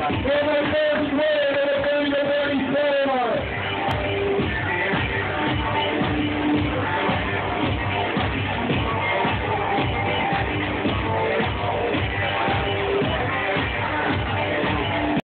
Pelo Deus,